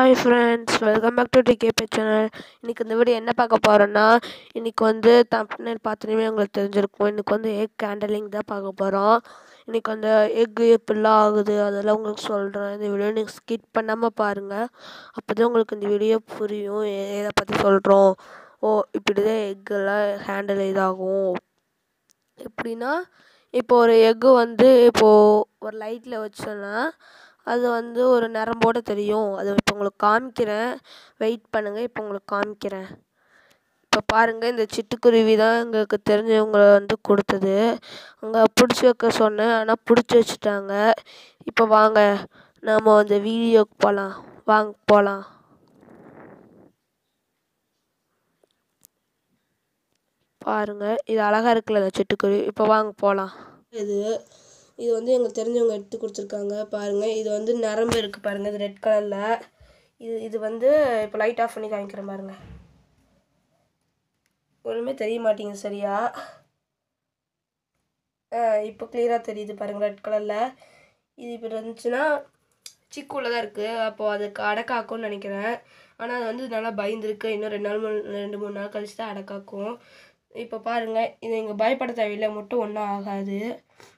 Hi friends welcome back to DKP channel இன்றைக்கி இந்த video என்ன பார்க்க போகிறோன்னா இன்றைக்கி வந்து தம்ப்நெயில் பார்த்தோன்னே உங்களுக்கு தெரிஞ்சிருக்கும். இன்றைக்கி வந்து எக் கேண்டலிங் தான் பார்க்க போகிறோம் இன்றைக்கி அந்த எக்கு எப்படிலாம் ஆகுது அதெல்லாம் உங்களுக்கு சொல்கிறேன் இந்த வீடியோ நீங்கள் ஸ்கிப் பண்ணாமல் பாருங்கள் அப்போ தான் உங்களுக்கு இந்த வீடியோ புரியும். எதை பற்றி சொல்கிறோம் ஓ இப்படி தான் எக்கெல்லாம் ஹேண்டில் இதாகும். எப்படின்னா இப்போ ஒரு எக்கு வந்து இப்போது ஒரு லைட்டில் வச்சோன்னா அது வந்து ஒரு நரம்போடு தெரியும். அது இப்போ உங்களுக்கு காமிக்கிறேன். வெயிட் பண்ணுங்கள் இப்போ உங்களுக்கு காமிக்கிறேன். இப்போ பாருங்கள் இந்த சிட்டுக்குருவி தான் எங்களுக்கு தெரிஞ்சவங்க வந்து கொடுத்தது. அங்கே பிடிச்சி வைக்க சொன்னேன் ஆனால் பிடிச்சி வச்சுட்டாங்க. இப்போ வாங்க நாம் அந்த வீடியோக்கு போகலாம் வாங்க போகலாம் பாருங்கள் இது அழகாக இருக்குல்ல இந்த சிட்டுக்குருவி. இப்போ வாங்க போகலாம் இது இது வந்து எங்களுக்கு தெரிஞ்சவங்க எடுத்து கொடுத்துருக்காங்க பாருங்கள் இது வந்து நரம்பு இருக்குது பாருங்கள் இது ரெட் கலரில் இது இது வந்து இப்போ லைட் ஆஃப் பண்ணி காமிக்கிறேன் பாருங்க. ஒன்றுமே தெரிய மாட்டேங்குது சரியா? இப்போ கிளியராக தெரியுது பாருங்கள் ரெட் கலரில் இது இப்போ இருந்துச்சுன்னா சிக்குள்ள தான் இருக்குது அப்போது அதுக்கு அடக்காக்கும்னு நினைக்கிறேன். ஆனால் அது வந்து நல்லா பயந்துருக்கு. இன்னும் ரெண்டு நாள் மூணு- ரெண்டு மூணு நாள் கழிச்சு தான் அடக்காக்கும். இப்போ பாருங்கள் இது இங்கே பயப்பட தேவையில்லை முட்டை ஒன்றும் ஆகாது.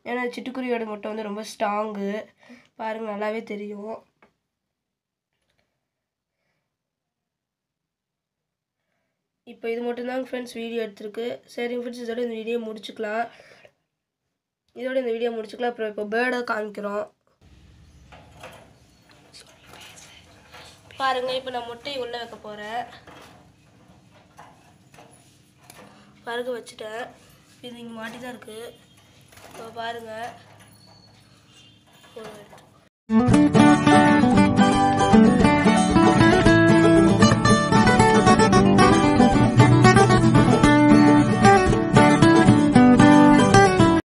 ஏன்னா சிட்டுக்குருவியோட முட்டை வந்து ரொம்ப ஸ்ட்ராங்கு பாருங்கள் நல்லாவே தெரியும். இப்போ இது மட்டும்தான் ஃப்ரெண்ட்ஸ் வீடியோ எடுத்திருக்கு. சரிங்க ஃப்ரெண்ட்ஸ் இதோட இந்த வீடியோ முடிச்சுக்கலாம். இதோட இந்த வீடியோ முடிச்சுக்கலாம். அப்புறம் இப்போ பேர்டை காமிக்கிறோம். பாருங்கள் இப்போ நான் முட்டையை உள்ளே வைக்க போகிறேன் பருக வச்சுட்டேன். இது இங்கே மாட்டி தான் இருக்குது இப்போ பாருங்கள் ஒரு